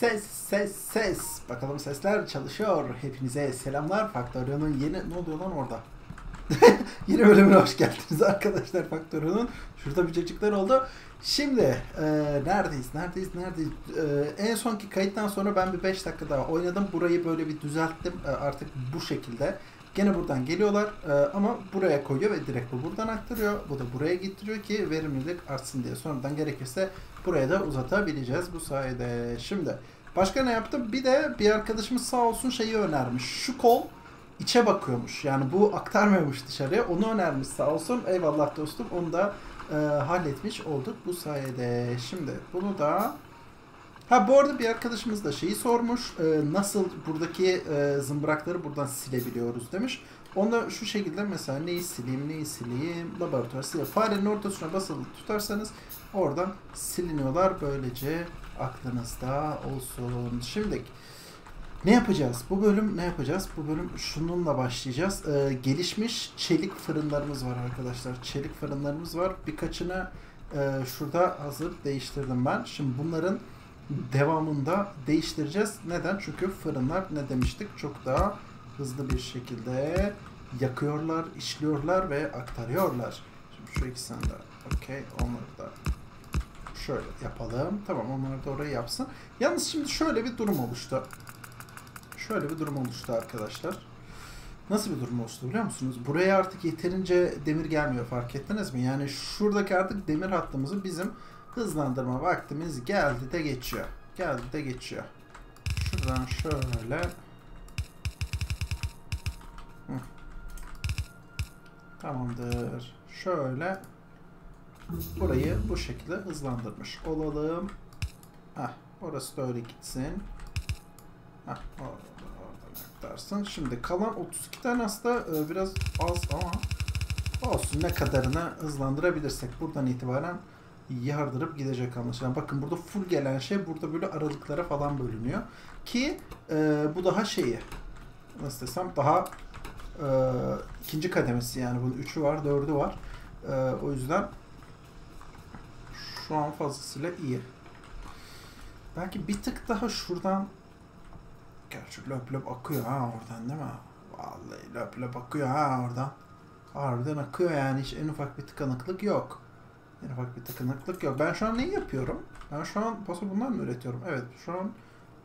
Ses, ses, ses. Bakalım sesler çalışıyor. Hepinize selamlar. Faktörion'un yeni... Ne oluyor lan orada? yeni bölümüne hoş geldiniz arkadaşlar Faktörion'un. Şurada bir cacıklar oldu. Şimdi e, neredeyiz, neredeyiz, neredeyiz? E, en sonki kayıttan sonra ben bir 5 dakika daha oynadım. Burayı böyle bir düzelttim. E, artık bu şekilde. Gene buradan geliyorlar e, ama buraya koyuyor ve direkt bu buradan aktarıyor. Bu da buraya getiriyor ki verimlilik artsın diye. Sonradan gerekirse buraya da uzatabileceğiz bu sayede. Şimdi başka ne yaptım? Bir de bir arkadaşımız sağ olsun şeyi önermiş. Şu kol içe bakıyormuş. Yani bu aktarmıyormuş dışarıya. Onu önermiş sağ olsun. Eyvallah dostum. Onu da e, halletmiş olduk bu sayede. Şimdi bunu da Ha bu arada bir arkadaşımız da şeyi sormuş. e, nasıl buradaki e, zımbırakları buradan silebiliyoruz demiş. Onda şu şekilde mesela neyi sileyim, neyi sileyim, laboratuvar sileyim. Farenin ortasına basılı tutarsanız oradan siliniyorlar. Böylece aklınızda olsun. Şimdi ne yapacağız? Bu bölüm ne yapacağız? Bu bölüm şununla başlayacağız. Ee, gelişmiş çelik fırınlarımız var arkadaşlar. Çelik fırınlarımız var. Birkaçını e, şurada hazır değiştirdim ben. Şimdi bunların devamında değiştireceğiz. Neden? Çünkü fırınlar ne demiştik? Çok daha hızlı bir şekilde yakıyorlar, işliyorlar ve aktarıyorlar. Şimdi şu ikisinden de okey. Onları da şöyle yapalım. Tamam onlar da orayı yapsın. Yalnız şimdi şöyle bir durum oluştu. Şöyle bir durum oluştu arkadaşlar. Nasıl bir durum oluştu biliyor musunuz? Buraya artık yeterince demir gelmiyor fark ettiniz mi? Yani şuradaki artık demir hattımızı bizim hızlandırma vaktimiz geldi de geçiyor. Geldi de geçiyor. Şuradan şöyle. Tamamdır. Şöyle. Burayı bu şekilde hızlandırmış olalım. Heh, orası da öyle gitsin. Heh, oradan, oradan aktarsın. Şimdi kalan 32 tane aslında e, biraz az ama olsun ne kadarını hızlandırabilirsek buradan itibaren yardırıp gidecek anlaşılan. Bakın burada full gelen şey burada böyle aralıklara falan bölünüyor. Ki e, bu daha şeyi nasıl desem daha e, ikinci kademesi yani bunun üçü var dördü var. E, o yüzden şu an fazlasıyla iyi. Belki bir tık daha şuradan Gerçi löp löp akıyor ha oradan değil mi? Vallahi löp löp akıyor ha oradan. Harbiden akıyor yani hiç en ufak bir tıkanıklık yok. En ufak bir tıkanıklık yok. Ben şu an neyi yapıyorum? Ben şu an paso bundan mı üretiyorum? Evet şu an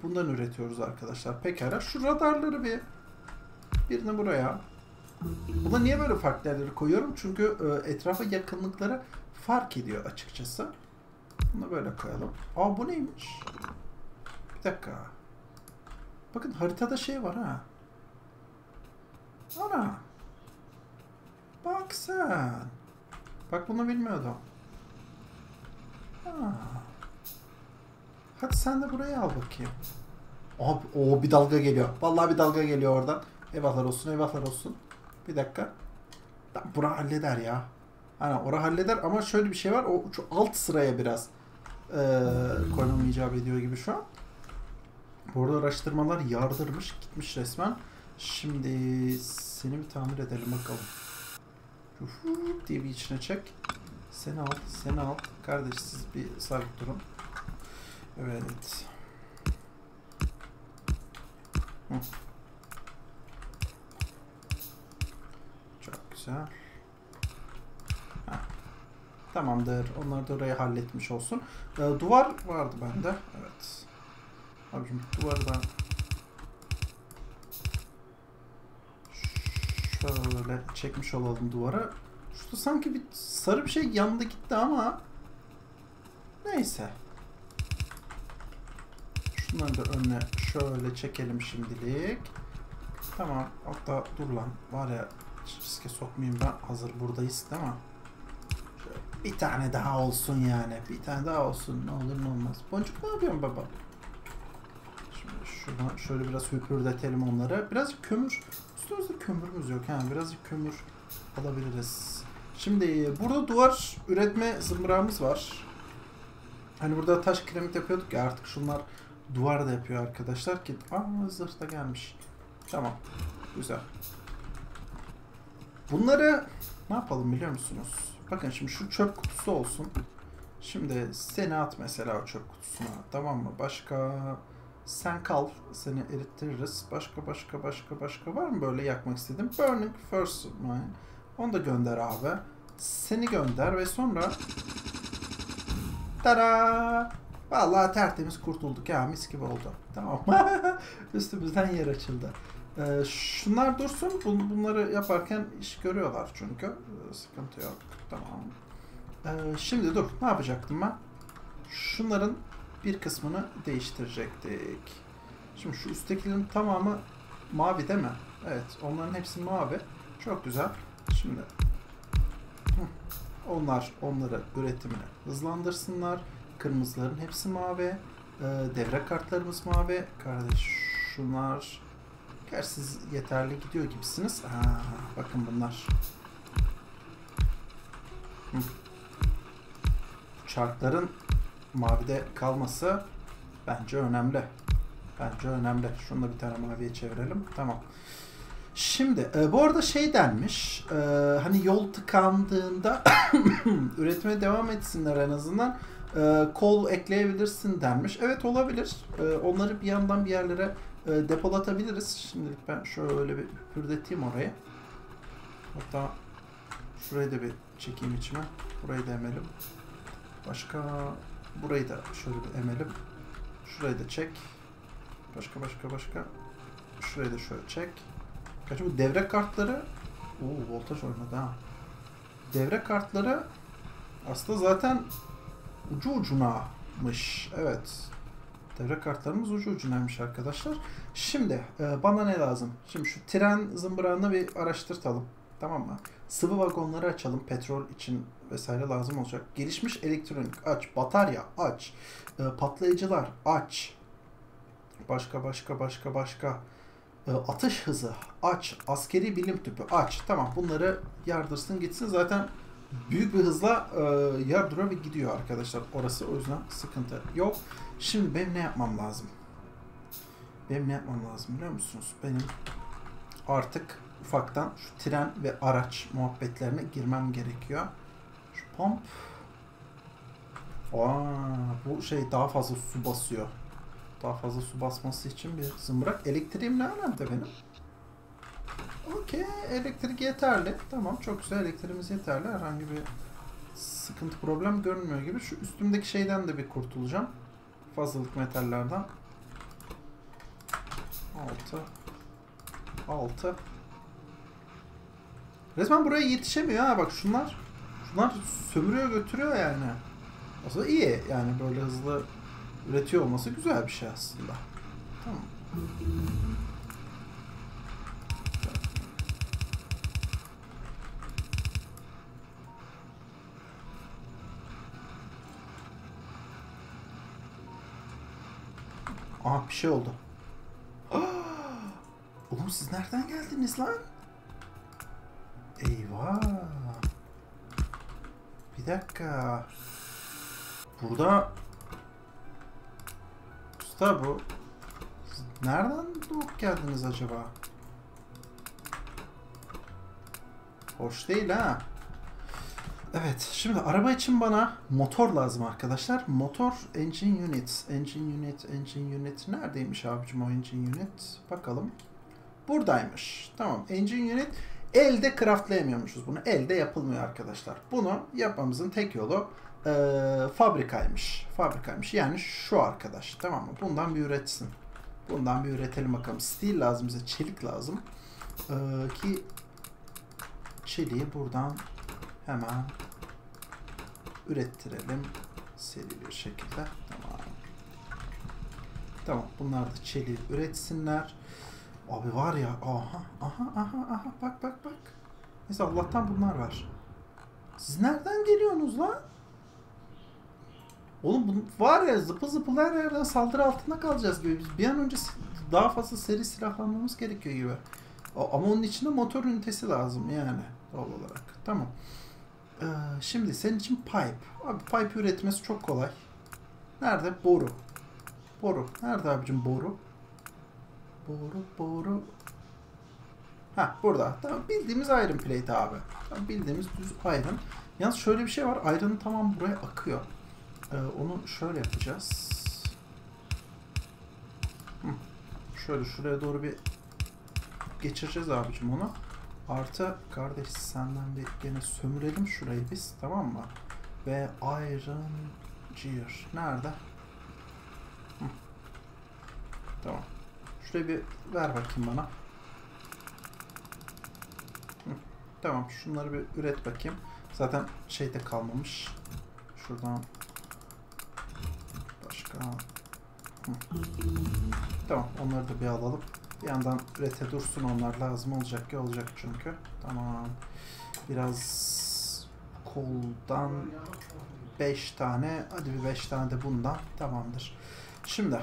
bundan üretiyoruz arkadaşlar. Pekala şu radarları bir birini buraya. Buna niye böyle farklı yerleri koyuyorum? Çünkü e, etrafa yakınlıkları fark ediyor açıkçası. Bunu böyle koyalım. Aa bu neymiş? Bir dakika. Bakın haritada şey var ha. Ana. Bak sen. Bak bunu bilmiyordum. Ha. Hadi sen de burayı al bakayım. Abi o bir dalga geliyor. Vallahi bir dalga geliyor oradan. Eyvahlar olsun, eyvahlar olsun. Bir dakika. Bura halleder ya. Hani ora halleder ama şöyle bir şey var. O şu alt sıraya biraz e, koymam icap ediyor gibi şu an. Bu arada araştırmalar yardırmış, gitmiş resmen. Şimdi seni bir tamir edelim bakalım. Uf, diye bir içine çek. Seni al, seni al. Kardeş siz bir sabit durun. Evet. Hı. Çok güzel. Heh. Tamamdır. Onlar da orayı halletmiş olsun. Ee, duvar vardı bende. Evet. Abicim duvarı da şöyle çekmiş olalım duvara. Şurada sanki bir sarı bir şey yanında gitti ama neyse. Şunları da önüne şöyle çekelim şimdilik. Tamam. Hatta dur lan. Var ya riske sokmayayım ben. Hazır buradayız değil mi? Bir tane daha olsun yani. Bir tane daha olsun. Ne olur ne olmaz. Boncuk ne yapıyorsun baba? Şimdi şuradan şöyle biraz hüpürdetelim onları. Birazcık kömür. Üstümüzde kömürümüz yok. Ha, birazcık kömür alabiliriz. Şimdi burada duvar üretme zımbırağımız var. Hani burada taş kiremit yapıyorduk ya artık şunlar duvar da yapıyor arkadaşlar ki. Aa zırh da gelmiş. Tamam. Güzel. Bunları ne yapalım biliyor musunuz? Bakın şimdi şu çöp kutusu olsun. Şimdi seni at mesela o çöp kutusuna. Tamam mı? Başka Sen kal. Seni erittiririz. Başka başka başka başka var mı böyle yakmak istediğin? Burning First Mine. Onu da gönder abi. Seni gönder ve sonra Tada! Vallahi tertemiz kurtulduk ya mis gibi oldu. Tamam. Üstümüzden yer açıldı. Ee, şunlar dursun. Bun- bunları yaparken iş görüyorlar çünkü. Ee, sıkıntı yok. Tamam. Ee, şimdi dur. Ne yapacaktım ben? Şunların bir kısmını değiştirecektik. Şimdi şu üsttekilerin tamamı mavi değil mi? Evet. Onların hepsi mavi. Çok güzel. Şimdi onlar onları üretimini hızlandırsınlar. Kırmızıların hepsi mavi. Ee, devre kartlarımız mavi. Kardeş şunlar Gerçi siz yeterli gidiyor gibisiniz. Aa, bakın bunlar. Hı. Çarkların mavide kalması bence önemli. Bence önemli. Şunu da bir tane maviye çevirelim. Tamam. Şimdi e, bu arada şey denmiş. e, hani yol tıkandığında üretime devam etsinler en azından. E, kol ekleyebilirsin denmiş. Evet olabilir. E, onları bir yandan bir yerlere e, depolatabiliriz. Şimdilik ben şöyle bir hürdeteyim orayı. Hatta şurayı da bir çekeyim içime. Burayı da emelim. Başka burayı da şöyle bir emelim. Şurayı da çek. Başka başka başka. Şurayı da şöyle çek. Kaç bu devre kartları Oo voltaj oynadı ha. Devre kartları aslında zaten ucu ucunamış. Evet. Devre kartlarımız ucu ucunaymış arkadaşlar. Şimdi e, bana ne lazım? Şimdi şu tren zımbırağını bir araştırtalım. Tamam mı? Sıvı vagonları açalım. Petrol için vesaire lazım olacak. Gelişmiş elektronik aç. Batarya aç. E, patlayıcılar aç. Başka başka başka başka. E, atış hızı aç. Askeri bilim tüpü aç. Tamam bunları yardırsın gitsin. Zaten büyük bir hızla e, yardırıyor ve gidiyor arkadaşlar. Orası o yüzden sıkıntı yok. Şimdi benim ne yapmam lazım? Benim ne yapmam lazım biliyor musunuz? Benim artık ufaktan şu tren ve araç muhabbetlerine girmem gerekiyor. Şu pomp. Aa, bu şey daha fazla su basıyor. Daha fazla su basması için bir zımbırak. Elektriğim ne alemde benim? Okey, elektrik yeterli. Tamam, çok güzel. Elektriğimiz yeterli. Herhangi bir sıkıntı, problem görünmüyor gibi. Şu üstümdeki şeyden de bir kurtulacağım. Fazlalık metallerden. 6 6 Resmen buraya yetişemiyor ha bak şunlar. Şunlar sömürüyor götürüyor yani. Aslında iyi yani böyle hızlı üretiyor olması güzel bir şey aslında. Tamam. Aha bir şey oldu. Oğlum siz nereden geldiniz lan? Eyvah. Bir dakika. Burada Usta bu nereden doğup geldiniz acaba? Hoş değil ha. Evet, şimdi araba için bana motor lazım arkadaşlar. Motor engine unit, engine unit, engine unit neredeymiş abicim o engine unit? Bakalım. Buradaymış. Tamam, engine unit elde craftlayamıyormuşuz bunu. Elde yapılmıyor arkadaşlar. Bunu yapmamızın tek yolu e, fabrikaymış. Fabrikaymış. Yani şu arkadaş. Tamam mı? Bundan bir üretsin. Bundan bir üretelim bakalım. Steel lazım bize. Çelik lazım. E, ki çeliği buradan hemen ürettirelim seri bir şekilde. Tamam. Tamam. Bunlar da çeliği üretsinler. Abi var ya aha aha aha aha bak bak bak. Neyse Allah'tan bunlar var. Siz nereden geliyorsunuz lan? Oğlum bu var ya zıpı zıpı her yerden saldırı altında kalacağız gibi. Biz bir an önce daha fazla seri silahlanmamız gerekiyor gibi. Ama onun için de motor ünitesi lazım yani doğal olarak. Tamam. Ee, şimdi senin için pipe. Abi pipe üretmesi çok kolay. Nerede? Boru. Boru. Nerede abicim boru? Boru boru. Ha burada. Tamam bildiğimiz iron plate abi. Tamam, bildiğimiz düz iron. Yalnız şöyle bir şey var. Iron'ın tamam buraya akıyor. Ee, onu şöyle yapacağız. Şöyle şuraya doğru bir geçireceğiz abicim onu. Artı kardeş senden bir gene sömürelim şurayı biz tamam mı? Ve Iron Gear nerede? Hı. Tamam. Şurayı bir ver bakayım bana. Hı. Tamam şunları bir üret bakayım. Zaten şeyde kalmamış. Şuradan Tamam onları da bir alalım. Bir yandan rete dursun onlar lazım olacak ki olacak çünkü. Tamam. Biraz koldan 5 tane hadi bir 5 tane de bundan tamamdır. Şimdi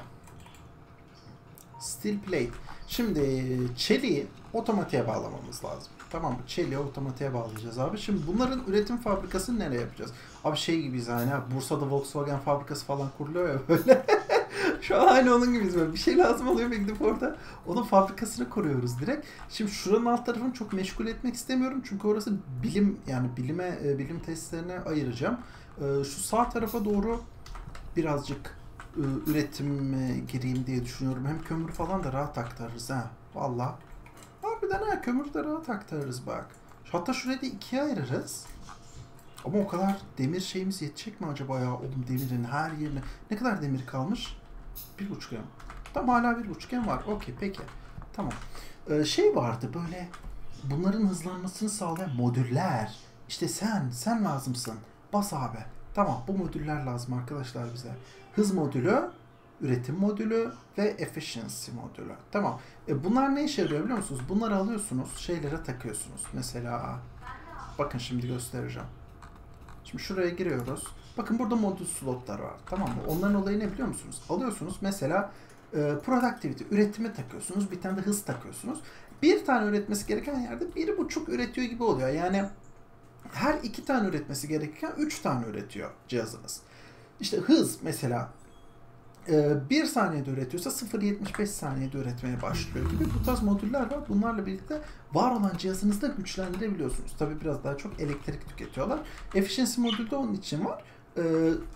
steel plate. Şimdi çeliği otomatiğe bağlamamız lazım. Tamam mı? Çeliği otomatiğe bağlayacağız abi. Şimdi bunların üretim fabrikasını nereye yapacağız? Abi şey gibiyiz hani ha, Bursa'da Volkswagen fabrikası falan kuruluyor ya böyle. Şu an aynı onun gibiyiz böyle. Bir şey lazım oluyor ve gidip orada onun fabrikasını kuruyoruz direkt. Şimdi şuranın alt tarafını çok meşgul etmek istemiyorum. Çünkü orası bilim yani bilime e, bilim testlerine ayıracağım. E, Şu sağ tarafa doğru birazcık üretime gireyim diye düşünüyorum. Hem kömür falan da rahat aktarırız ha. Valla. Harbiden ha kömür de rahat aktarırız bak. Hatta şurayı da ikiye ayırırız. Ama o kadar demir şeyimiz yetecek mi acaba ya? Oğlum demirin her yerine. Ne kadar demir kalmış? Bir buçuk em. Tam hala bir buçuk em var. Okey peki. Tamam. Ee, şey vardı böyle bunların hızlanmasını sağlayan modüller. İşte sen, sen lazımsın. Bas abi. Tamam bu modüller lazım arkadaşlar bize. Hız modülü, üretim modülü ve efficiency modülü. Tamam. E bunlar ne işe yarıyor biliyor musunuz? Bunları alıyorsunuz, şeylere takıyorsunuz. Mesela bakın şimdi göstereceğim. Şimdi şuraya giriyoruz. Bakın burada modül slotlar var. Tamam mı? Onların olayı ne biliyor musunuz? Alıyorsunuz mesela e, productivity, üretime takıyorsunuz. Bir tane de hız takıyorsunuz. Bir tane üretmesi gereken yerde bir buçuk üretiyor gibi oluyor. Yani her iki tane üretmesi gerekirken üç tane üretiyor cihazınız. İşte hız mesela e, 1 saniyede üretiyorsa 0.75 saniyede üretmeye başlıyor gibi bu tarz modüller var. Bunlarla birlikte var olan cihazınızı da güçlendirebiliyorsunuz. Tabi biraz daha çok elektrik tüketiyorlar. Efficiency modülü de onun için var. E,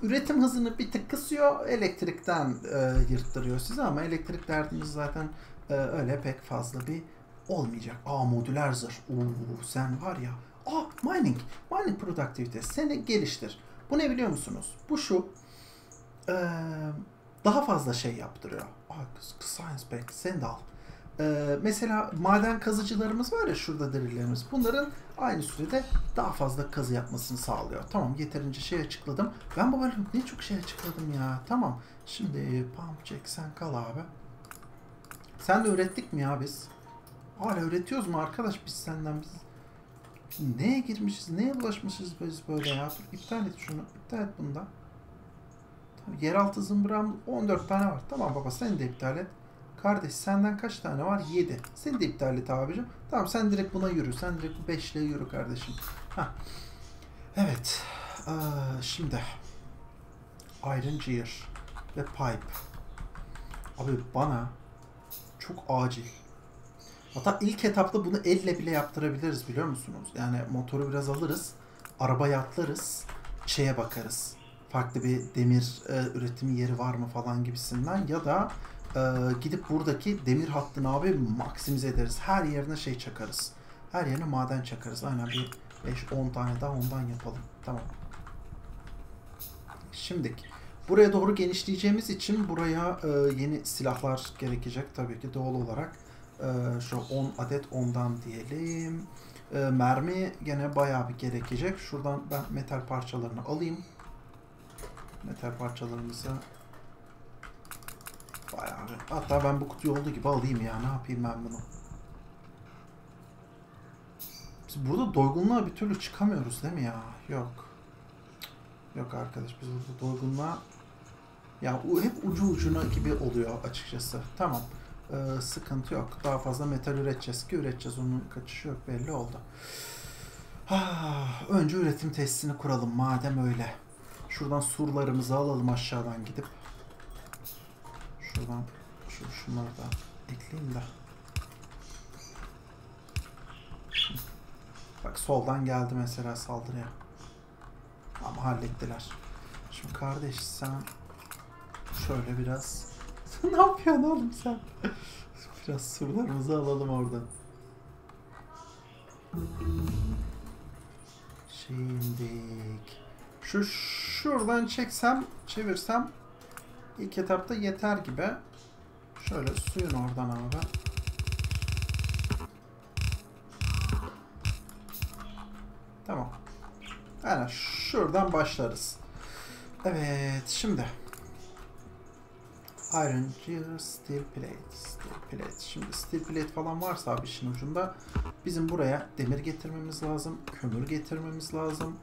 üretim hızını bir tık kısıyor, elektrikten e, yırttırıyor size ama elektrik derdiniz zaten e, öyle pek fazla bir olmayacak. Aa modüler zırh. Oo, sen var ya. Aa mining. Mining productivity. Seni geliştir. Bu ne biliyor musunuz? Bu şu. Eee daha fazla şey yaptırıyor. Aa, Science Bank, sen de al. Ee, mesela maden kazıcılarımız var ya şurada derilerimiz. Bunların aynı sürede daha fazla kazı yapmasını sağlıyor. Tamam yeterince şey açıkladım. Ben bu bölüm ne çok şey açıkladım ya. Tamam. Şimdi pump check sen kal abi. Sen de ürettik mi ya biz? Hala üretiyoruz mu arkadaş biz senden biz? Neye girmişiz? Neye bulaşmışız biz böyle ya? Dur, iptal et şunu. İptal et bundan. Yeraltı zımbıram 14 tane var. Tamam baba sen de iptal et. Kardeş senden kaç tane var? 7. Sen de iptal et abicim. Tamam sen direkt buna yürü. Sen direkt bu 5 ile yürü kardeşim. Heh. Evet. Ee, şimdi Iron Gear ve Pipe. Abi bana çok acil. Hatta ilk etapta bunu elle bile yaptırabiliriz biliyor musunuz? Yani motoru biraz alırız. Arabaya atlarız. Şeye bakarız farklı bir demir e, üretimi yeri var mı falan gibisinden ya da e, gidip buradaki demir hattını abi maksimize ederiz. Her yerine şey çakarız. Her yerine maden çakarız. Aynen bir 5-10 tane daha ondan yapalım. Tamam. Şimdi buraya doğru genişleyeceğimiz için buraya e, yeni silahlar gerekecek tabii ki doğal olarak. E, şu 10 adet ondan diyelim. E, mermi gene bayağı bir gerekecek. Şuradan ben metal parçalarını alayım metal parçalarımızı bayağı bir. Hatta ben bu kutuyu olduğu gibi alayım ya. Ne yapayım ben bunu? Biz burada doygunluğa bir türlü çıkamıyoruz değil mi ya? Yok. Yok arkadaş biz burada doygunluğa ya hep ucu ucuna gibi oluyor açıkçası. Tamam. Ee, sıkıntı yok. Daha fazla metal üreteceğiz ki üreteceğiz. Onun kaçışı yok belli oldu. Ah, önce üretim testini kuralım madem öyle. Şuradan surlarımızı alalım aşağıdan gidip. Şuradan şu şunları da ekleyeyim de. Bak soldan geldi mesela saldırıya. Ama hallettiler. Şimdi kardeş sen şöyle biraz ne yapıyorsun oğlum sen? Biraz surlarımızı alalım oradan. Şimdik. Şu şuradan çeksem, çevirsem ilk etapta yeter gibi. Şöyle suyun oradan abi. Tamam. Aynen şuradan başlarız. Evet şimdi. Iron Gear, Steel Plate, Steel Plate. Şimdi Steel Plate falan varsa abi işin ucunda bizim buraya demir getirmemiz lazım, kömür getirmemiz lazım.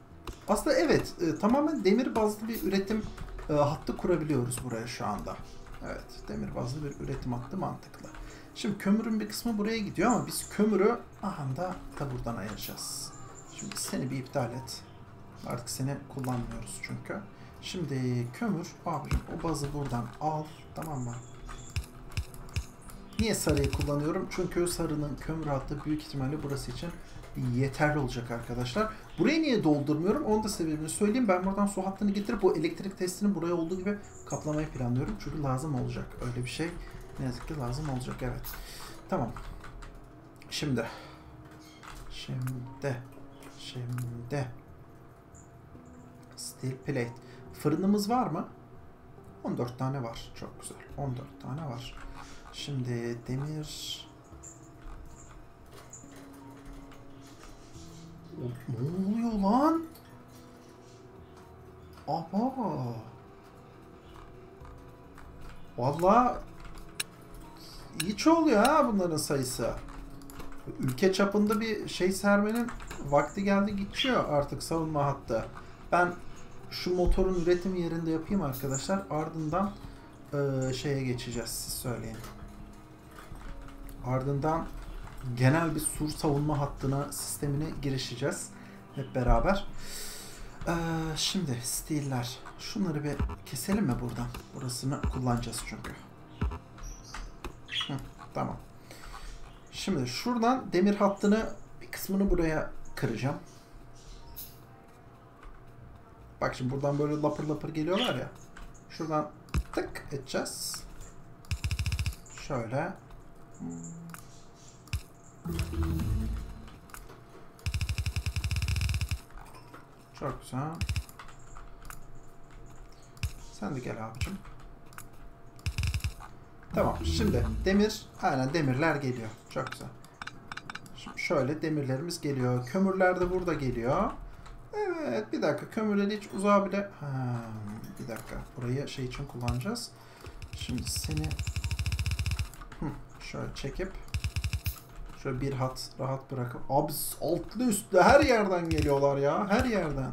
Aslında evet, e, tamamen demir bazlı bir üretim e, hattı kurabiliyoruz buraya şu anda. Evet, demir bazlı bir üretim hattı mantıklı. Şimdi kömürün bir kısmı buraya gidiyor ama biz kömürü aha da, da buradan ayıracağız. Şimdi seni bir iptal et. Artık seni kullanmıyoruz çünkü. Şimdi kömür abicim o bazı buradan al tamam mı? Niye sarıyı kullanıyorum? Çünkü sarının kömür hattı büyük ihtimalle burası için yeterli olacak arkadaşlar. Burayı niye doldurmuyorum? Onu da sebebini söyleyeyim. Ben buradan su hattını getirip bu elektrik testini buraya olduğu gibi kaplamayı planlıyorum. Çünkü lazım olacak. Öyle bir şey ne yazık ki lazım olacak. Evet. Tamam. Şimdi. Şimdi. Şimdi. Steel plate. Fırınımız var mı? 14 tane var. Çok güzel. 14 tane var. Şimdi demir... Ne oluyor lan? Aha. Vallahi iyi çoğuluyor ha bunların sayısı. Ülke çapında bir şey sermenin vakti geldi geçiyor artık savunma hattı. Ben şu motorun üretim yerinde yapayım arkadaşlar. Ardından eee, şeye geçeceğiz. Siz söyleyin. Ardından genel bir sur savunma hattına sistemine girişeceğiz. Hep beraber. Eee, şimdi stiller. Şunları bir keselim mi buradan? Burasını kullanacağız çünkü. Hı, tamam. Şimdi şuradan demir hattını bir kısmını buraya kıracağım. Bak şimdi buradan böyle lapır lapır geliyorlar ya. Şuradan tık edeceğiz. Şöyle. Çok güzel. Sen de gel abicim. Tamam. Şimdi demir, aynen demirler geliyor. Çok güzel. Şimdi şöyle demirlerimiz geliyor. Kömürler de burada geliyor. Evet bir dakika kömürleri hiç uzağa bile... Ha, bir dakika burayı şey için kullanacağız. Şimdi seni şöyle çekip şöyle bir hat rahat bırakıp abi altlı üstlü her yerden geliyorlar ya her yerden.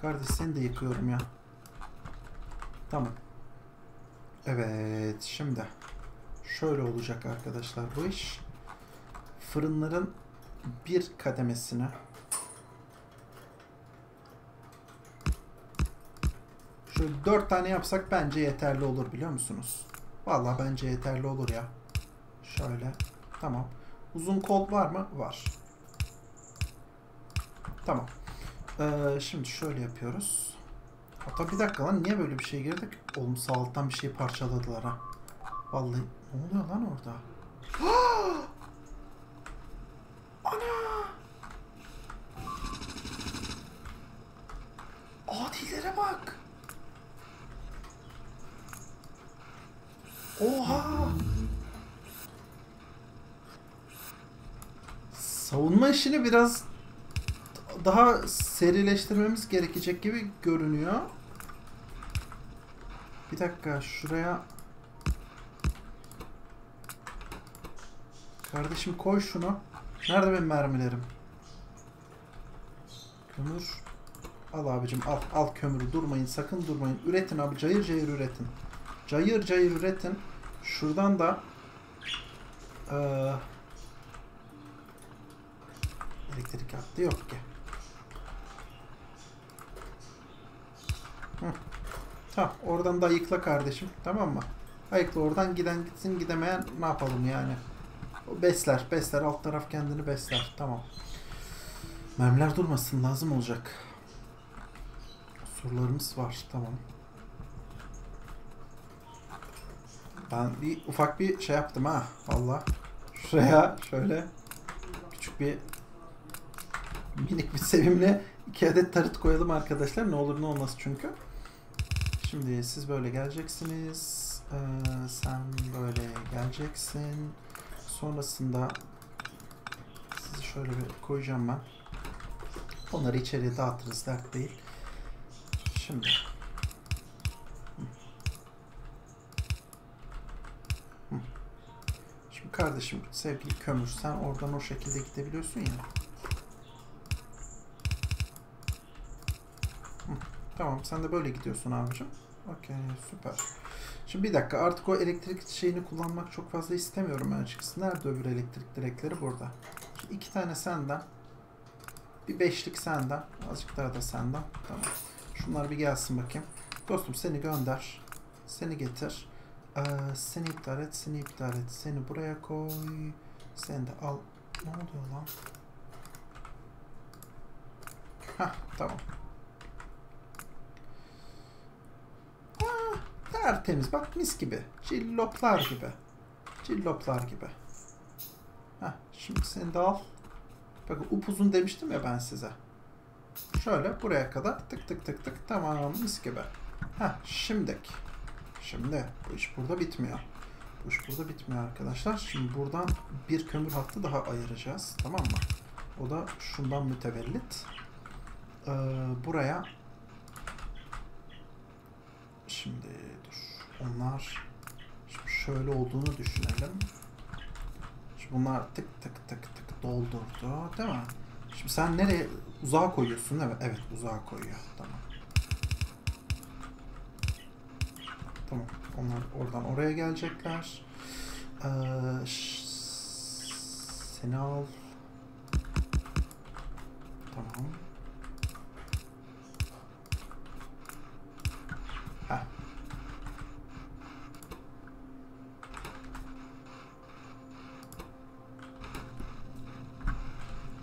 Kardeş seni de yıkıyorum ya. Tamam. Evet şimdi şöyle olacak arkadaşlar bu iş. Fırınların bir kademesine Şöyle dört tane yapsak bence yeterli olur biliyor musunuz? Vallahi bence yeterli olur ya. Şöyle. Tamam. Uzun kol var mı? Var. Tamam. Ee, şimdi şöyle yapıyoruz. Hatta bir dakika lan niye böyle bir şey girdik? Oğlum sağ alttan bir şey parçaladılar ha. Vallahi ne oluyor lan orada? Ana! Adilere bak. Oha! Savunma işini biraz daha serileştirmemiz gerekecek gibi görünüyor. Bir dakika şuraya Kardeşim koy şunu. Nerede benim mermilerim? Kömür. Al abicim al. Al kömürü durmayın sakın durmayın. Üretin abi cayır cayır üretin. Cayır cayır üretin. Şuradan da eee elektrik hattı yok ki. Hı. Tamam oradan da ayıkla kardeşim tamam mı? Ayıkla oradan giden gitsin gidemeyen ne yapalım yani. O besler besler alt taraf kendini besler tamam. Mermiler durmasın lazım olacak. Sorularımız var tamam. Ben bir ufak bir şey yaptım ha. Valla. Şuraya şöyle küçük bir minik bir sevimli iki adet tarıt koyalım arkadaşlar. Ne olur ne olmaz çünkü. Şimdi siz böyle geleceksiniz. Ee, sen böyle geleceksin. Sonrasında sizi şöyle bir koyacağım ben. Onları içeriye dağıtırız dert değil. Şimdi kardeşim sevgili kömür sen oradan o şekilde gidebiliyorsun ya. Tamam sen de böyle gidiyorsun abicim. Okey süper. Şimdi bir dakika artık o elektrik şeyini kullanmak çok fazla istemiyorum ben açıkçası. Nerede öbür elektrik direkleri burada. Şimdi iki tane senden. Bir beşlik senden. Azıcık daha da senden. Tamam. Şunlar bir gelsin bakayım. Dostum seni gönder. Seni getir. Ee, seni iptal et, seni iptal et. Seni buraya koy. Sen de al. Ne oluyor lan? Hah tamam. Ah, tertemiz. Bak mis gibi. Cilloplar gibi. Cilloplar gibi. Hah şimdi seni de al. Bakın upuzun demiştim ya ben size. Şöyle buraya kadar tık tık tık tık tamam mis gibi. Heh şimdiki. Şimdi bu iş burada bitmiyor. Bu iş burada bitmiyor arkadaşlar. Şimdi buradan bir kömür hattı daha ayıracağız. Tamam mı? O da şundan mütevellit. Ee, buraya şimdi dur. Onlar şimdi şöyle olduğunu düşünelim. Şimdi bunlar tık tık tık tık doldurdu. Değil mi? Şimdi sen nereye uzağa koyuyorsun değil mi? Evet uzağa koyuyor. Tamam. Tamam. Onlar oradan oraya gelecekler. Ee, seni al. Tamam. Heh.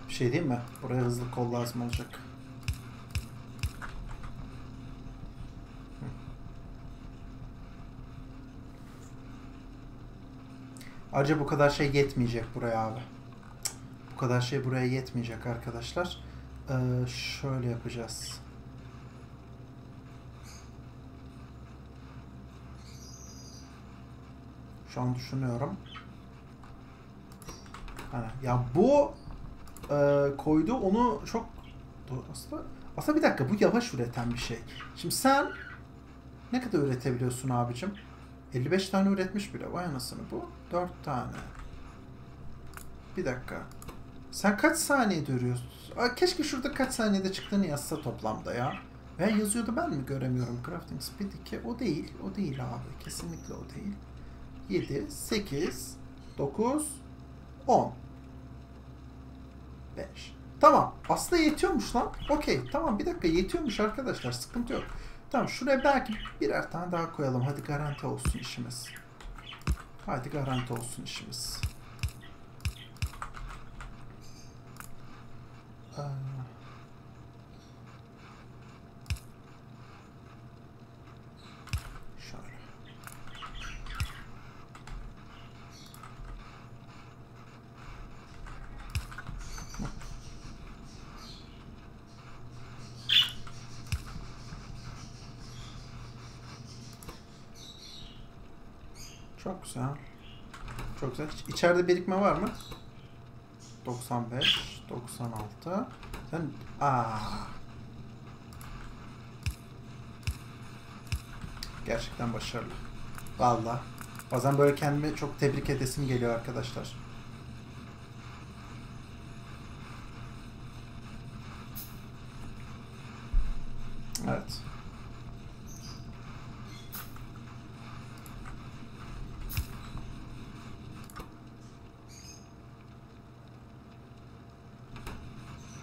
Bir şey değil mi? Buraya hızlı kol lazım olacak. Ayrıca bu kadar şey yetmeyecek buraya abi. Bu kadar şey buraya yetmeyecek arkadaşlar. Ee, şöyle yapacağız. Şu an düşünüyorum. Hani ya bu e, koydu onu çok aslında aslında bir dakika bu yavaş üreten bir şey. Şimdi sen ne kadar üretebiliyorsun abicim? 55 tane üretmiş bile. Vay anasını bu. 4 tane. Bir dakika. Sen kaç saniyede ürüyorsun? Aa, keşke şurada kaç saniyede çıktığını yazsa toplamda ya. Veya yazıyordu ben mi göremiyorum. Crafting Speed 2. O değil. O değil abi. Kesinlikle o değil. 7, 8, 9, 10. 5. Tamam. Aslında yetiyormuş lan. Okey. Tamam bir dakika yetiyormuş arkadaşlar. Sıkıntı yok. Tamam şuraya belki birer tane daha koyalım. Hadi garanti olsun işimiz. Hadi garanti olsun işimiz. Ee, Şöyle. Çok güzel. Çok güzel. Hiç içeride birikme var mı? 95, 96. Sen aa. Gerçekten başarılı. Vallahi. Bazen böyle kendimi çok tebrik edesim geliyor arkadaşlar. Evet.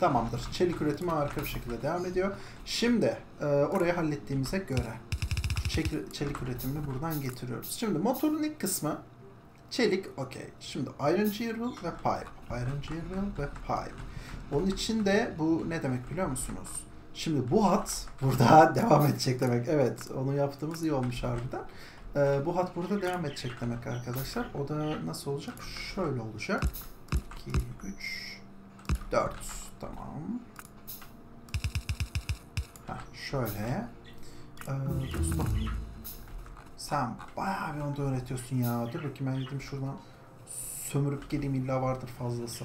Tamamdır. Çelik üretimi harika bir şekilde devam ediyor. Şimdi e, orayı hallettiğimize göre çelik, çelik üretimini buradan getiriyoruz. Şimdi motorun ilk kısmı çelik okey. Şimdi iron gerbil ve pipe. Iron gerbil ve pipe. Onun için de bu ne demek biliyor musunuz? Şimdi bu hat burada devam edecek demek. Evet onu yaptığımız iyi olmuş harbiden. Ee, bu hat burada devam edecek demek arkadaşlar. O da nasıl olacak? Şöyle olacak. 2, 3, 4. Tamam. Heh, şöyle. Ee, dostum. Sen bayağı bir onda öğretiyorsun ya. Dur bakayım ben gideyim şuradan sömürüp geleyim illa vardır fazlası.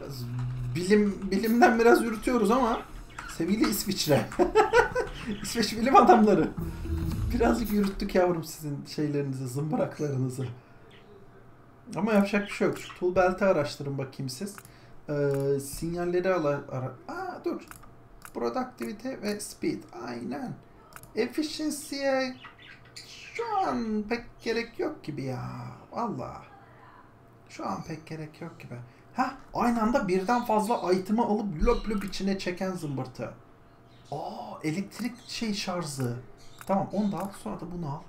Biraz bilim bilimden biraz yürütüyoruz ama sevgili İsviçre. İsveç bilim adamları. Birazcık yürüttük yavrum sizin şeylerinizi, zımbıraklarınızı. Ama yapacak bir şey yok. Şu tool belt'i araştırın bakayım siz. Ee, sinyalleri ala, ara. Aa dur. Productivity ve speed. Aynen. Efficiency'ye şu an pek gerek yok gibi ya. Valla. Şu an pek gerek yok gibi. Ha, aynı anda birden fazla item'ı alıp löp löp içine çeken zımbırtı. Aa, elektrik şey şarjı. Tamam onu da al sonra da bunu al.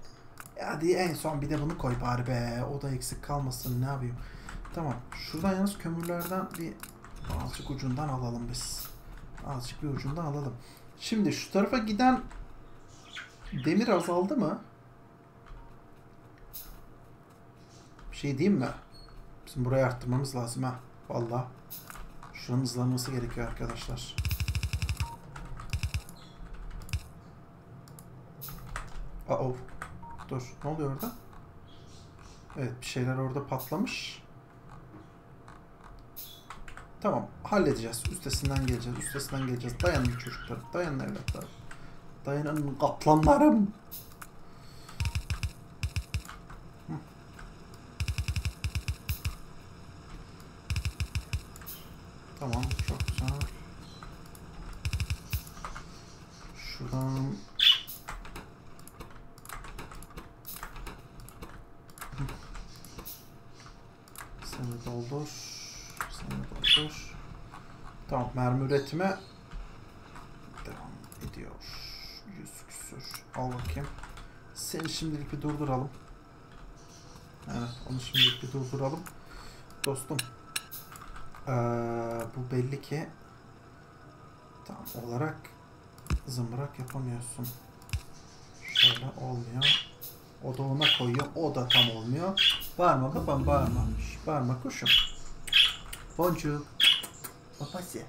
E hadi en son bir de bunu koy bari be. O da eksik kalmasın ne yapayım. Tamam. Şuradan yalnız kömürlerden bir azıcık ucundan alalım biz. Azıcık bir ucundan alalım. Şimdi şu tarafa giden demir azaldı mı? Bir şey diyeyim mi? Bizim burayı arttırmamız lazım ha. Valla. Şuranın hızlanması gerekiyor arkadaşlar. Aa, oh. Dur. Ne oluyor orada? Evet bir şeyler orada patlamış. Tamam. Halledeceğiz. Üstesinden geleceğiz. Üstesinden geleceğiz. Dayanın çocuklar. Dayanın evlatlar. Dayanın kaplanlarım. Tamam. Çok güzel. Şuradan Seni doldur. Seni doldur. Tamam mermi üretime devam ediyor. Yüz küsür. Al bakayım. Seni şimdilik bir durduralım. Evet onu şimdilik bir durduralım. Dostum. Ee, bu belli ki tam olarak zımbırak yapamıyorsun. Şöyle olmuyor. O da ona koyuyor. O da tam olmuyor. Bağırma babam bağırma. Bağırma kuşum. Boncuk. Babası.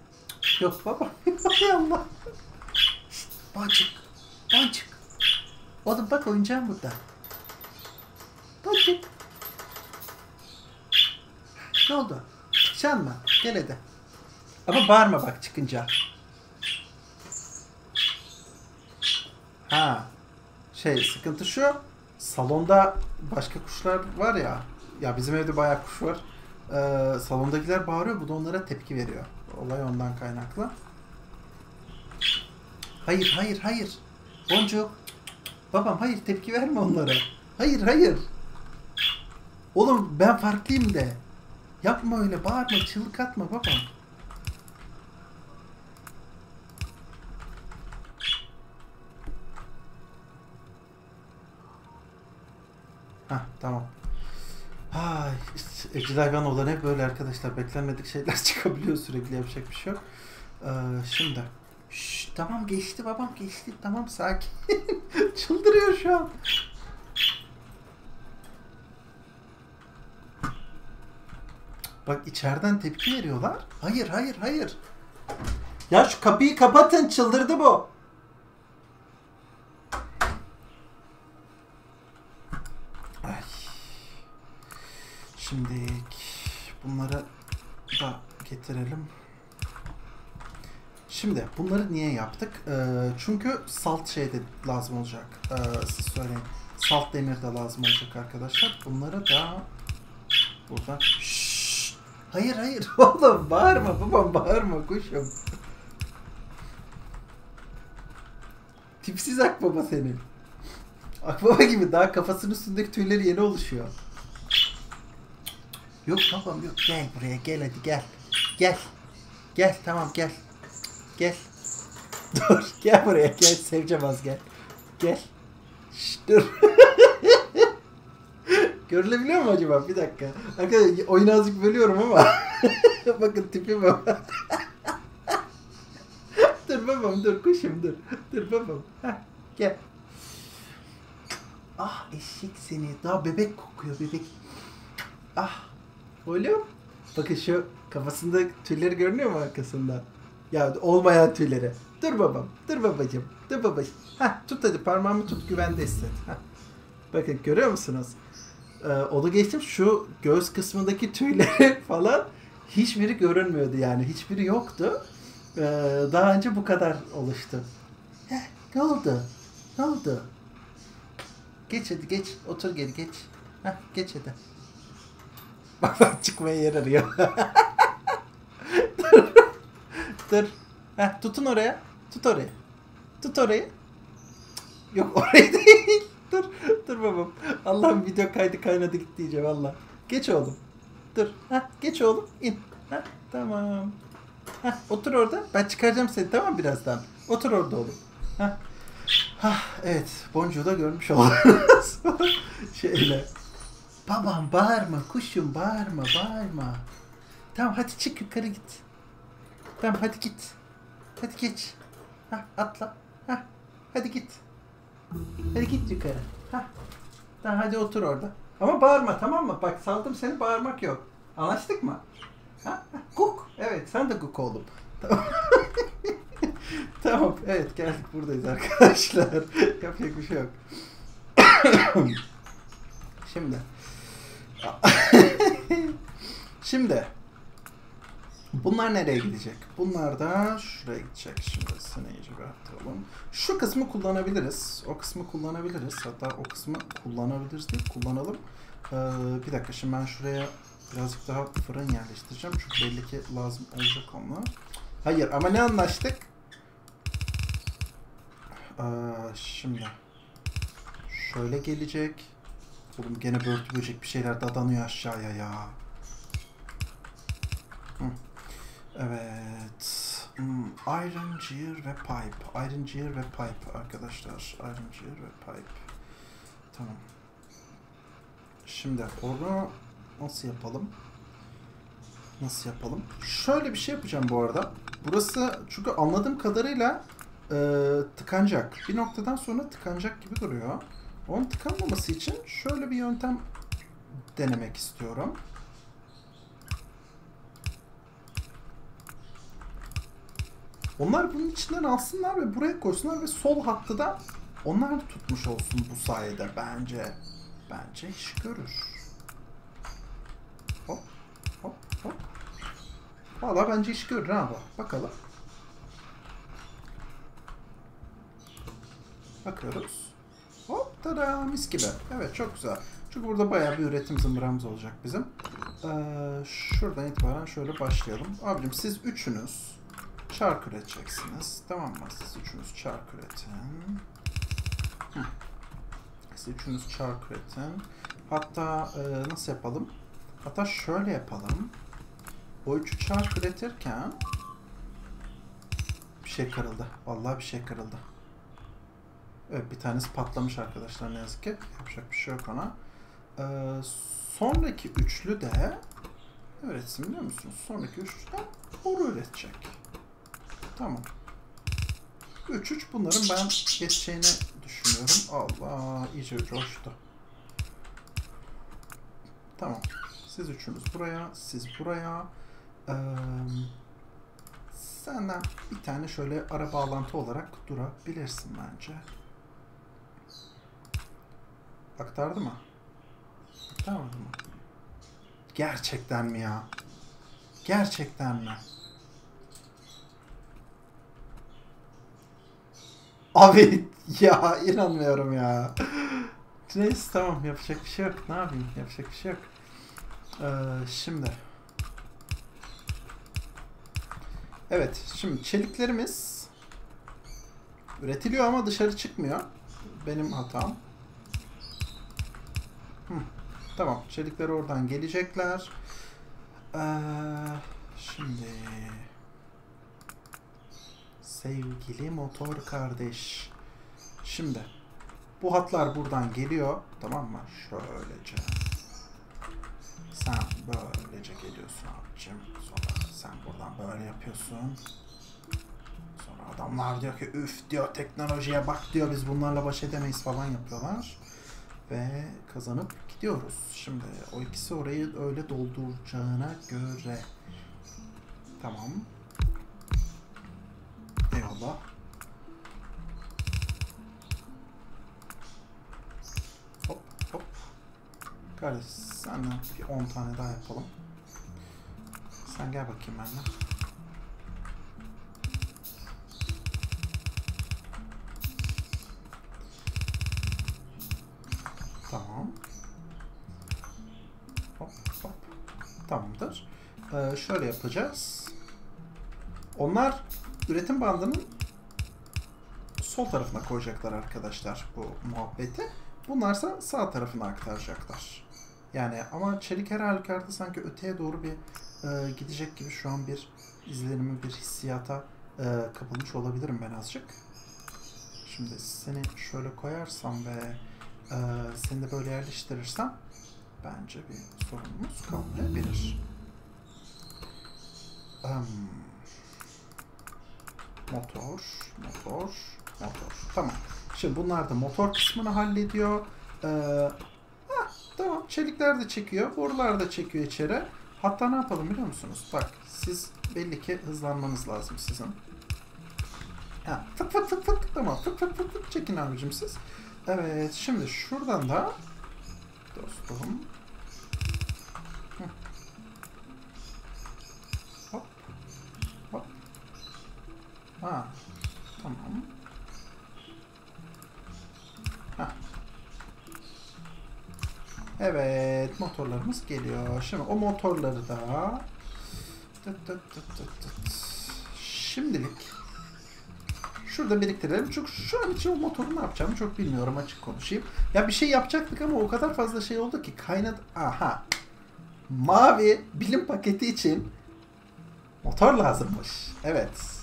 Yok baba. Hay Allah. Boncuk. Boncuk. Oğlum bak oyuncağım burada. Boncuk. Ne oldu? Mı? Gel hadi. Ama bağırma bak çıkınca. Ha. Şey sıkıntı şu. Salonda başka kuşlar var ya. Ya bizim evde bayağı kuş var. Ee, salondakiler bağırıyor. Bu da onlara tepki veriyor. Olay ondan kaynaklı. Hayır, hayır, hayır. Boncuk. Babam hayır tepki verme onlara. Hayır, hayır. Oğlum ben farklıyım de. Yapma öyle bağırma çığlık atma babam. Hah tamam. Ay, hayvan olan hep böyle arkadaşlar. Beklenmedik şeyler çıkabiliyor sürekli yapacak bir şey yok. Ee, şimdi. Şşş, tamam geçti babam geçti. Tamam sakin. Çıldırıyor şu an. Bak içeriden tepki veriyorlar. Hayır hayır hayır. Ya şu kapıyı kapatın çıldırdı bu. Yaptık? Ee, çünkü salt şey de lazım olacak. Ee, siz söyleyin. Salt demir de lazım olacak arkadaşlar. Bunları da buradan... Şşş! Hayır hayır oğlum bağırma babam bağırma kuşum. Tipsiz akbaba senin. Akbaba gibi daha kafasının üstündeki tüyleri yeni oluşuyor. Yok babam yok gel buraya gel hadi gel. Gel. Gel tamam gel. Gel. Dur gel buraya gel seveceğim az gel. Gel. Şşş dur. Görülebiliyor mu acaba? Bir dakika. Arkadaşlar oyunu azıcık bölüyorum ama. Bakın tipime bak. babam dur kuşum dur. Dur babam. Heh, gel. Ah eşek seni. Daha bebek kokuyor bebek. Ah. Oğlum. Bakın şu kafasında tüyleri görünüyor mu arkasında? Ya olmayan tüyleri. Dur babam. Dur babacığım. Dur babacığım. Heh, tut hadi parmağımı tut güvende hisset. Heh. Bakın görüyor musunuz? Ee, onu geçtim şu göğüs kısmındaki tüyleri falan hiçbiri görünmüyordu yani. Hiçbiri yoktu. Ee, daha önce bu kadar oluştu. Heh, ne oldu? Ne oldu? Geç hadi geç. Otur geri geç. Heh, geç hadi. Bak çıkmaya yer arıyor. Dur. Heh, tutun oraya. Tut oraya. Tut orayı. Yok orayı değil. dur. Dur babam. Allah'ım video kaydı kaynadı gitti diyeceğim valla. Geç oğlum. Dur. Heh, geç oğlum. İn. Heh, tamam. Heh, otur orada. Ben çıkaracağım seni tamam birazdan. Otur orada oğlum. Heh. Hah, evet. Boncuğu da görmüş oluruz. Şöyle. Babam bağırma kuşum bağırma bağırma. Tamam hadi çık yukarı git. Tamam hadi git. Hadi geç. Hah atla. Hah hadi git. Hadi git yukarı. Hah. Tamam hadi otur orada. Ama bağırma tamam mı? Bak saldım seni bağırmak yok. Anlaştık mı? Ha? Guk. Evet sen de guk oğlum. Tamam. tamam evet geldik buradayız arkadaşlar. Yapacak bir şey yok. Şimdi. Şimdi. Bunlar nereye gidecek? Bunlar da şuraya gidecek. Şimdi bir arttıralım. Şu kısmı kullanabiliriz. O kısmı kullanabiliriz. Hatta o kısmı kullanabiliriz değil, kullanalım. Ee, bir dakika şimdi ben şuraya birazcık daha fırın yerleştireceğim. Çünkü belli ki lazım olacak onlar. Hayır ama ne anlaştık? Ee, şimdi. Şöyle gelecek. Oğlum gene börtü böcek bir şeyler dadanıyor aşağıya ya. Evet. Hmm, Iron Gear ve Pipe. Iron Gear ve Pipe arkadaşlar. Iron Gear ve Pipe. Tamam. Şimdi onu nasıl yapalım? Nasıl yapalım? Şöyle bir şey yapacağım bu arada. Burası çünkü anladığım kadarıyla e, tıkanacak. Bir noktadan sonra tıkanacak gibi duruyor. Onun tıkanmaması için şöyle bir yöntem denemek istiyorum. Onlar bunun içinden alsınlar ve buraya koysunlar ve sol hattı da onlar tutmuş olsun bu sayede bence. Bence iş görür. Hop hop hop. Valla bence iş görür ha bu. Bakalım. Bakıyoruz. Hop tada mis gibi. Evet çok güzel. Çünkü burada bayağı bir üretim zımbıramız olacak bizim. Ee, şuradan itibaren şöyle başlayalım. Abicim siz üçünüz çark üreteceksiniz. Tamam mı? Siz üçünüz çark üretin. Hı. Siz üçünüz çark üretin. Hatta e, nasıl yapalım? Hatta şöyle yapalım. O üçü çark üretirken bir şey kırıldı. Vallahi bir şey kırıldı. Evet bir tanesi patlamış arkadaşlar ne yazık ki. Yapacak bir şey yok ona. Ee, sonraki üçlü de üretsin biliyor musunuz? Sonraki üçlü de boru üretecek. Tamam. 3-3 bunların ben geçeceğini düşünüyorum. Allah iyice coştu. Tamam. Siz üçünüz buraya, siz buraya. Ee, senden bir tane şöyle ara bağlantı olarak durabilirsin bence. Aktardı mı? Aktarmadı mı? Gerçekten mi ya? Gerçekten mi? Abi ya inanmıyorum ya. Neyse tamam yapacak bir şey yok. Ne yapayım? Yapacak bir şey yok. Ee, şimdi. Evet şimdi çeliklerimiz üretiliyor ama dışarı çıkmıyor. Benim hatam. Hı. Tamam çelikler oradan gelecekler. Ee, şimdi sevgili motor kardeş. Şimdi bu hatlar buradan geliyor. Tamam mı? Şöylece. Sen böylece geliyorsun abicim. Sonra sen buradan böyle yapıyorsun. Sonra Adamlar diyor ki üf diyor teknolojiye bak diyor biz bunlarla baş edemeyiz falan yapıyorlar. Ve kazanıp gidiyoruz. Şimdi o ikisi orayı öyle dolduracağına göre. Tamam. Eyvallah. Hop hop. Kardeş senden bir 10 tane daha yapalım. Sen gel bakayım benimle. Tamam. Hop hop. Tamamdır. Ee, şöyle yapacağız. Onlar üretim bandının sol tarafına koyacaklar arkadaşlar bu muhabbeti. Bunlarsa sağ tarafına aktaracaklar. Yani ama çelik her halükarda sanki öteye doğru bir e, gidecek gibi şu an bir izlenimi, bir hissiyata e, kapılmış olabilirim ben azıcık. Şimdi seni şöyle koyarsam ve e, seni de böyle yerleştirirsem bence bir sorunumuz kalmayabilir. Um, motor, motor, motor. Tamam. Şimdi bunlar da motor kısmını hallediyor. Ee, hah, tamam. Çelikler de çekiyor. Borular da çekiyor içeri. Hatta ne yapalım biliyor musunuz? Bak siz belli ki hızlanmanız lazım sizin. Ha, fık fık fık fık. Tamam. Fık fık fık fık. Çekin abicim siz. Evet. Şimdi şuradan da dostum. Ha. Tamam. Hah. Evet, motorlarımız geliyor. Şimdi o motorları da Tıt tıt tıt tıt tıt. şimdilik şurada biriktirelim. Çünkü şu an için o motoru ne yapacağımı çok bilmiyorum açık konuşayım. Ya bir şey yapacaktık ama o kadar fazla şey oldu ki kaynat... Aha. Mavi bilim paketi için motor lazımmış. Evet.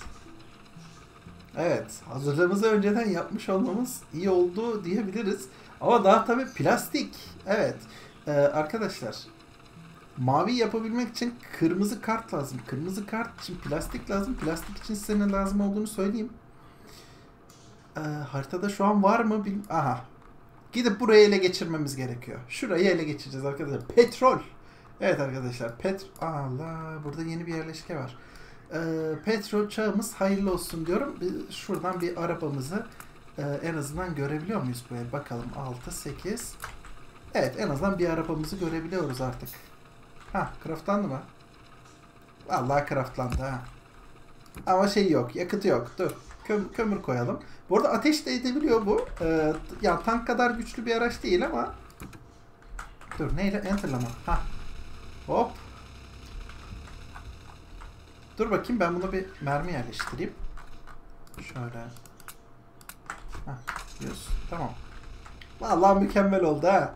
Evet, hazırlığımızı önceden yapmış olmamız iyi oldu diyebiliriz. Ama daha tabii plastik. Evet, ee, arkadaşlar mavi yapabilmek için kırmızı kart lazım. Kırmızı kart için plastik lazım. Plastik için size ne lazım olduğunu söyleyeyim. Ee, haritada şu an var mı? Bil Aha. Gidip burayı ele geçirmemiz gerekiyor. Şurayı ele geçireceğiz arkadaşlar. Petrol. Evet arkadaşlar. Pet Allah burada yeni bir yerleşke var. Ee, petrol çağımız hayırlı olsun diyorum. Şuradan bir arabamızı e, en azından görebiliyor muyuz el? Bakalım 6, 8. Evet en azından bir arabamızı görebiliyoruz artık. Ha craftlandı mı? Vallahi craftlandı ha. Ama şey yok, yakıtı yok. Dur. Köm- kömür koyalım. Bu arada ateş de edebiliyor bu. Ee, yani tank kadar güçlü bir araç değil ama. Dur neyle? Enter'lama. Ha. Hop. Dur bakayım ben buna bir mermi yerleştireyim. Şöyle. Hah, 100. Tamam. Vallahi mükemmel oldu ha.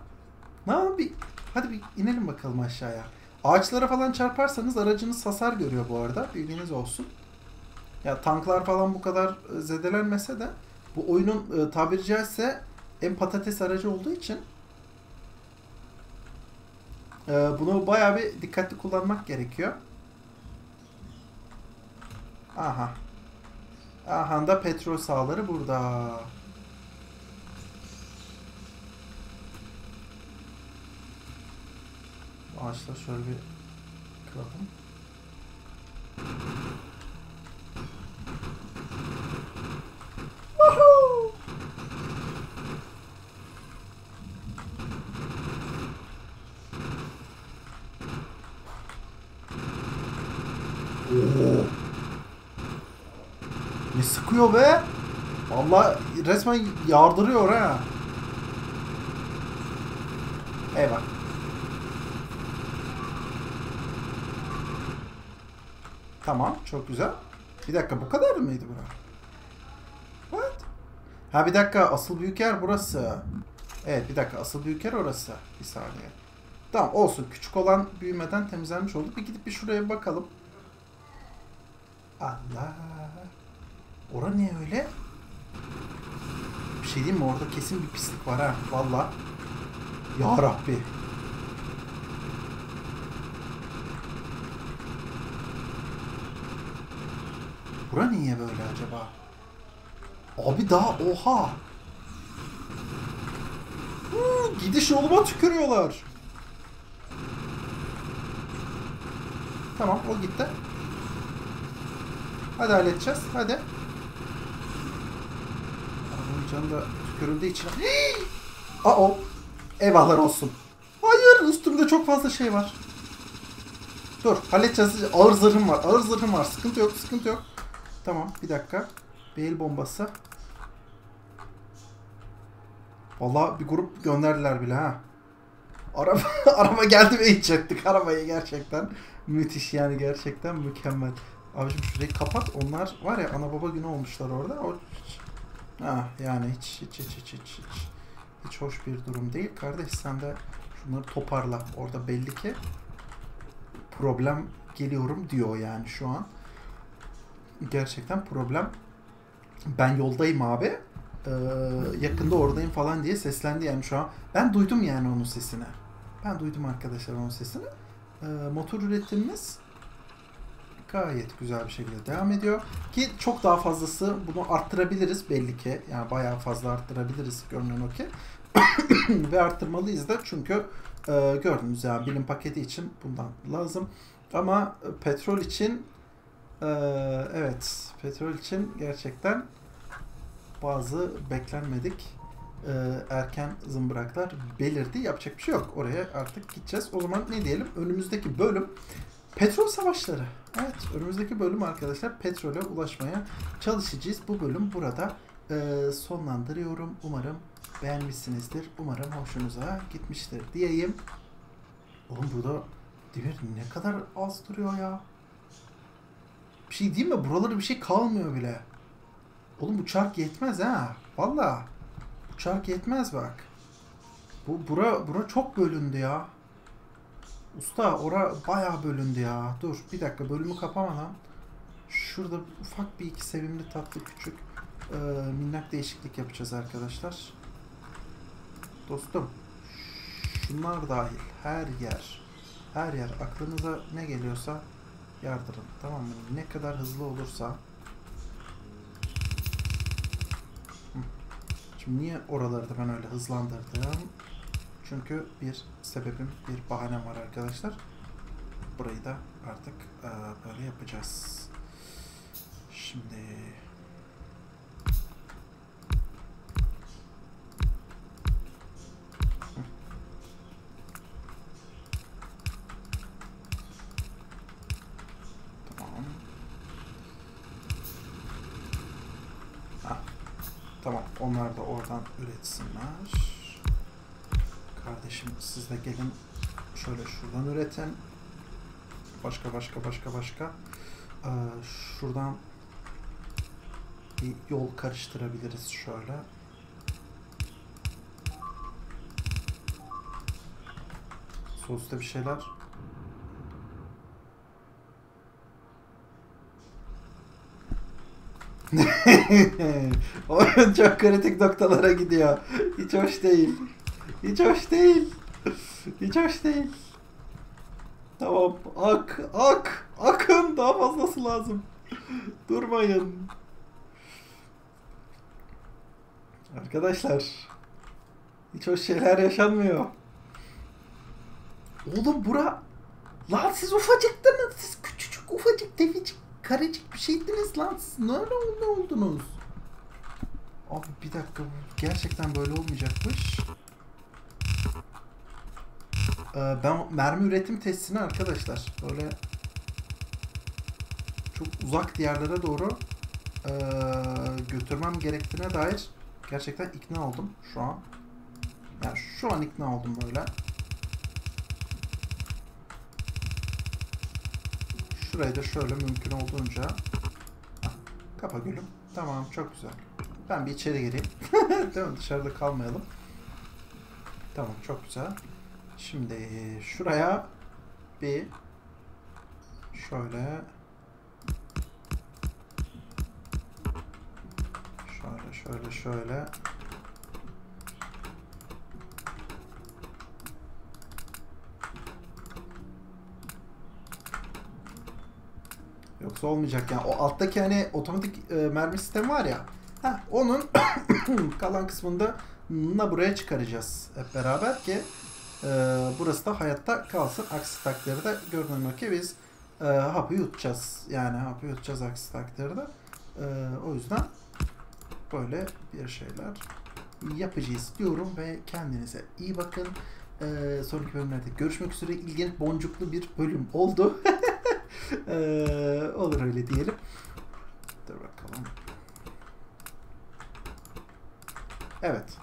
Ne bir hadi bir inelim bakalım aşağıya. Ağaçlara falan çarparsanız aracınız hasar görüyor bu arada. Bilginiz olsun. Ya tanklar falan bu kadar e, zedelenmese de bu oyunun e, tabiri caizse en patates aracı olduğu için e, bunu bayağı bir dikkatli kullanmak gerekiyor. Aha. Aha da petrol sahaları burada. Ağaçlar şöyle bir kıralım. Woohoo! Oo. Ne sıkıyor be? Vallahi resmen yardırıyor ha. Eyvah. Tamam, çok güzel. Bir dakika, bu kadar mıydı bura? What? Ha bir dakika, asıl büyük yer burası. Evet, bir dakika, asıl büyük yer orası. Bir saniye. Tamam, olsun. Küçük olan büyümeden temizlenmiş oldu. Bir gidip bir şuraya bakalım. Allah. Ora ne öyle? Bir şey diyeyim mi? Orada kesin bir pislik var ha. Valla. Ya Rabbi. Bura niye böyle acaba? Abi daha oha. Huu, gidiş yoluma tükürüyorlar. Tamam o gitti. Hadi halledeceğiz. Hadi. Arabanın canı da tükürüldüğü için. Aa o. Eyvahlar olsun. Hayır üstümde çok fazla şey var. Dur halledeceğiz. Ağır zırhım var. Ağır zırhım var. Sıkıntı yok sıkıntı yok. Tamam bir dakika. El bombası. Vallahi bir grup gönderdiler bile ha. Araba, araba geldi ve iç ettik arabayı gerçekten. Müthiş yani gerçekten mükemmel. Abicim şurayı kapat. Onlar var ya ana baba günü olmuşlar orada. O ha, yani hiç hiç hiç hiç hiç hiç hiç hoş bir durum değil. Kardeş sen de şunları toparla. Orada belli ki problem geliyorum diyor yani şu an. Gerçekten problem. Ben yoldayım abi. Ee, yakında oradayım falan diye seslendi yani şu an. Ben duydum yani onun sesini. Ben duydum arkadaşlar onun sesini. Ee, motor üretimimiz gayet güzel bir şekilde devam ediyor. Ki çok daha fazlası bunu arttırabiliriz belli ki. Yani bayağı fazla arttırabiliriz görünen o ki. Ve arttırmalıyız da çünkü e, gördünüz yani bilim paketi için bundan lazım. Ama petrol için e, evet petrol için gerçekten bazı beklenmedik e, erken zımbıraklar belirdi. Yapacak bir şey yok. Oraya artık gideceğiz. O zaman ne diyelim? Önümüzdeki bölüm petrol savaşları. Evet, önümüzdeki bölüm arkadaşlar petrole ulaşmaya çalışacağız. Bu bölüm burada e, sonlandırıyorum. Umarım beğenmişsinizdir. Umarım hoşunuza gitmiştir diyeyim. Oğlum burada demir ne kadar az duruyor ya. Bir şey değil mi? Buraları bir şey kalmıyor bile. Oğlum bu çark yetmez ha. Valla. Bu çark yetmez bak. Bu bura bura çok bölündü ya. Usta ora bayağı bölündü ya. Dur bir dakika bölümü kapamadan. Şurada ufak bir iki sevimli tatlı küçük e, minnak değişiklik yapacağız arkadaşlar. Dostum şunlar dahil her yer her yer aklınıza ne geliyorsa yardırın tamam mı? Ne kadar hızlı olursa Şimdi niye oraları da ben öyle hızlandırdım? Çünkü bir sebebim, bir bahanem var arkadaşlar. Burayı da artık e, böyle yapacağız. Şimdi. Tamam. Onlar da oradan üretsinler. Kardeşim siz de gelin şöyle şuradan üretin. Başka başka başka başka. Ee, şuradan bir yol karıştırabiliriz şöyle. Sosta bir şeyler. Oyun çok kritik noktalara gidiyor. Hiç hoş değil. Hiç hoş değil. Hiç hoş değil. Tamam. Ak, ak, akın. Daha fazlası lazım. Durmayın. Arkadaşlar. Hiç hoş şeyler yaşanmıyor. Oğlum bura... Lan siz ufacıktınız. Siz küçücük ufacık tefecik karecik bir şeydiniz lan. Siz ne, ne, ne oldunuz? Abi bir dakika. Gerçekten böyle olmayacakmış. Ee, ben mermi üretim testini arkadaşlar böyle çok uzak diyarlara doğru ee, götürmem gerektiğine dair gerçekten ikna oldum şu an. Yani şu an ikna oldum böyle. Şurayı da şöyle mümkün olduğunca Hah, kapa gülüm. Tamam çok güzel. Ben bir içeri gireyim. Değil mi? Dışarıda kalmayalım. Tamam çok güzel. Şimdi şuraya bir şöyle şöyle şöyle şöyle Yoksa olmayacak yani. O alttaki hani otomatik e, mermi sistemi var ya. Heh, onun kalan kısmında na buraya çıkaracağız hep beraber ki e, burası da hayatta kalsın. Aksi takdirde görünüyor ki biz e, hapı yutacağız. Yani hapı yutacağız aksi takdirde. E, o yüzden böyle bir şeyler yapacağız diyorum ve kendinize iyi bakın. E, sonraki bölümlerde görüşmek üzere. İlginç boncuklu bir bölüm oldu. e, olur öyle diyelim. Dur bakalım. Evet.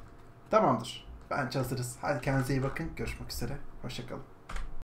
Tamamdır. Bence hazırız. Hadi kendinize iyi bakın. Görüşmek üzere. Hoşçakalın.